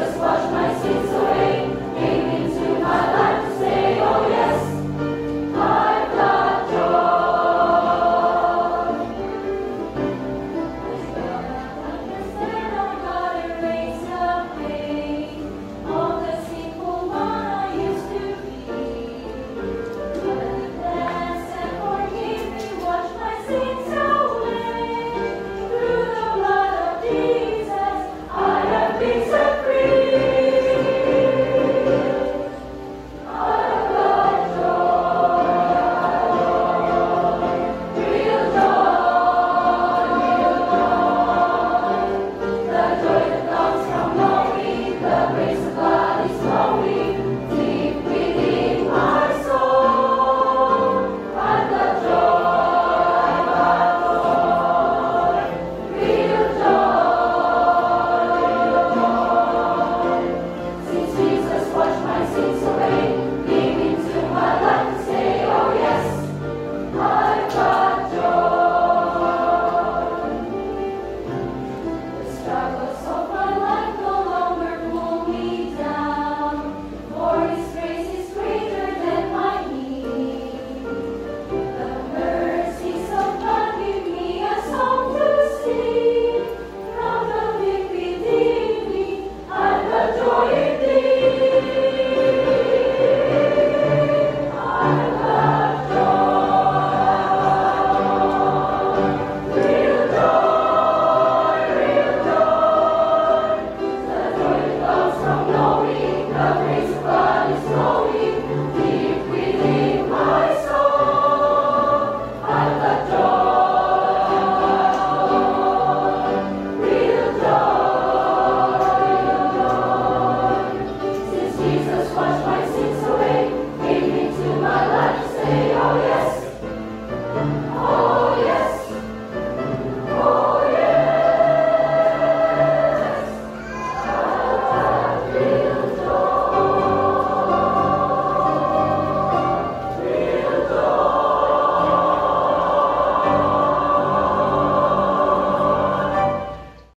Just wash my sins away, came into my life. Não.